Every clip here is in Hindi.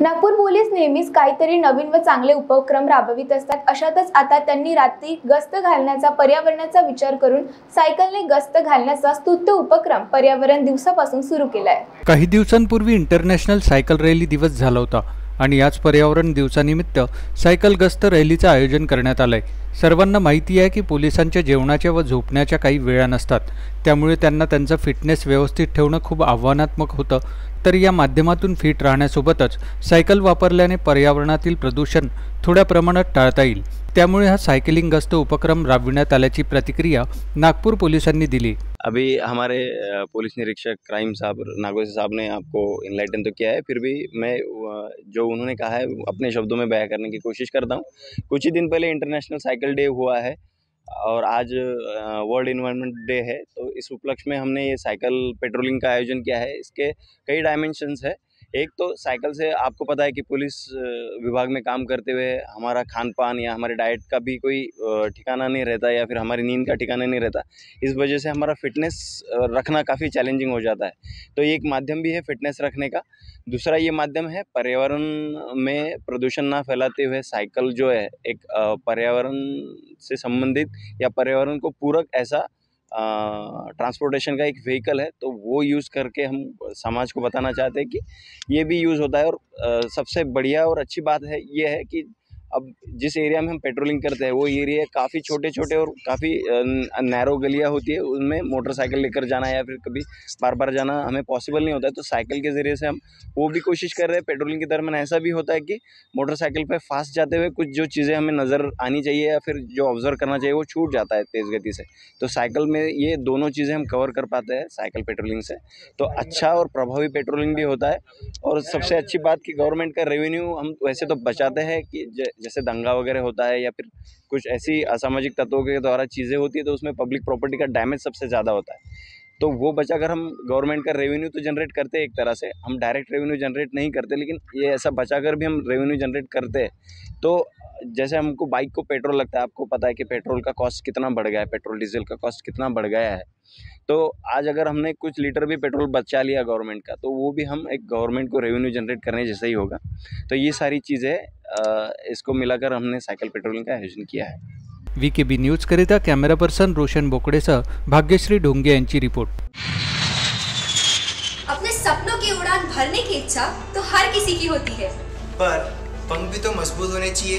नागपूर पोलीस नेहमीच काहीतरी नवीन व चांगले उपक्रम राबवित असतात. अशातच आता त्यांनी रात्री गस्त घालण्याचा पर्यावरणाचा विचार करून सायकलने गस्त घालण्याचा स्तुत्य उपक्रम पर्यावरण दिवसापासून सुरू केला आहे काही दिवसांपूर्वी इंटरनॅशनल सायकल रॅली दिवस झाला होता. आणि याच पर्यावरण दिवसानिमित्त सायकल गस्त रॅलीचं आयोजन करण्यात आलंय. सर्वांना माहिती आहे की पोलिसांच्या जेवणाच्या व झोपण्याच्या काही वेळा नसतात. त्यामुळे त्यांना त्यांचं फिटनेस व्यवस्थित ठेवणं खूप आव्हानात्मक होतं. तर या माध्यमातून फिट राहण्यासोबतच सायकल वापरल्याने पर्यावरणातील प्रदूषण थोड्या प्रमाणात टाळता येईल. त्यामुळे हा सायकलिंग गस्त उपक्रम राबविण्यात आल्याची प्रतिक्रिया नागपूर पोलिसांनी दिली. अभी हमारे पुलिस निरीक्षक क्राइम साहब नागोसी साहब ने आपको इनलाइटन तो किया है, फिर भी मैं जो उन्होंने कहा है, अपने शब्दों में बयां करने की कोशिश करता हूँ। कुछ ही दिन पहले इंटरनेशनल साइकिल डे हुआ है, और आज वर्ल्ड इन्वायरमेंट डे है तो इस उपलक्ष्य में हमने ये साइकिल पेट्रोलिंग का आयोजन किया है। इसके कई डायमेंशंस है। एक तो साइकिल से आपको पता है कि पुलिस विभाग में काम करते हुए हमारा खान पान या हमारे डाइट का भी कोई ठिकाना नहीं रहता या फिर हमारी नींद का ठिकाना नहीं रहता। इस वजह से हमारा फिटनेस रखना काफ़ी चैलेंजिंग हो जाता है। तो ये एक माध्यम भी है फिटनेस रखने का। दूसरा ये माध्यम है पर्यावरण में प्रदूषण ना फैलाते हुए साइकिल जो है, एक पर्यावरण से संबंधित या पर्यावरण को पूरक ऐसा ट्रांसपोर्टेशन का एक व्हीकल है तो वो यूज़ करके हम समाज को बताना चाहते हैं कि ये भी यूज़ होता है और आ, सबसे बढ़िया और अच्छी बात है ये है कि अब जिस एरिया में हम पेट्रोलिंग करते हैं, वो एरिया काफ़ी छोटे छोटे और काफ़ी नैरो गलियाँ होती है, उनमें मोटरसाइकिल लेकर जाना या फिर कभी बार बार जाना हमें पॉसिबल नहीं होता है। तो साइकिल के ज़रिए से हम वो भी कोशिश कर रहे हैं पेट्रोलिंग के दरमियान ऐसा भी होता है कि मोटरसाइकिल पर फास्ट जाते हुए कुछ जो चीज़ें हमें नज़र आनी चाहिए या फिर जो ऑब्ज़र्व करना चाहिए, वो छूट जाता है तेज़ गति से। तो साइकिल में ये दोनों चीज़ें हम कवर कर पाते हैं साइकिल पेट्रोलिंग से। तो अच्छा और प्रभावी पेट्रोलिंग भी होता है। और सबसे अच्छी बात कि गवर्नमेंट का रेवेन्यू हम वैसे तो बचाते हैं कि जैसे दंगा वगैरह होता है या फिर कुछ ऐसी असामाजिक तत्वों के द्वारा चीज़ें होती है तो उसमें पब्लिक प्रॉपर्टी का डैमेज सबसे ज़्यादा होता है। तो वो बचा बचाकर हम गवर्नमेंट का रेवेन्यू तो जनरेट करते हैं एक तरह से, हम डायरेक्ट रेवेन्यू जनरेट नहीं करते, लेकिन ये ऐसा बचाकर भी हम रेवेन्यू जनरेट करते हैं। तो जैसे हमको बाइक को पेट्रोल लगता है, आपको पता है कि पेट्रोल का कॉस्ट कितना बढ़ गया है पेट्रोल डीजल का कॉस्ट कितना बढ़ गया है। तो आज अगर हमने कुछ लीटर भी पेट्रोल बचा लिया गवर्नमेंट का तो वो भी हम एक गवर्नमेंट को रेवेन्यू जनरेट करने जैसा ही होगा। तो ये सारी चीज़ें इसको मिलाकर हमने साइकिल पेट्रोलिंग का आयोजन किया है। वीकेबी के बी न्यूजकरिता कॅमेरा पर्सन रोशन बोकड़े बोकडेसह भाग्यश्री ढोंगे यांची रिपोर्ट। अपने सपनों की उड़ान भरने की इच्छा तो हर किसी की होती है। पर पंख भी तो मज़बूत होने चाहिए।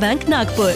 bank Nagpur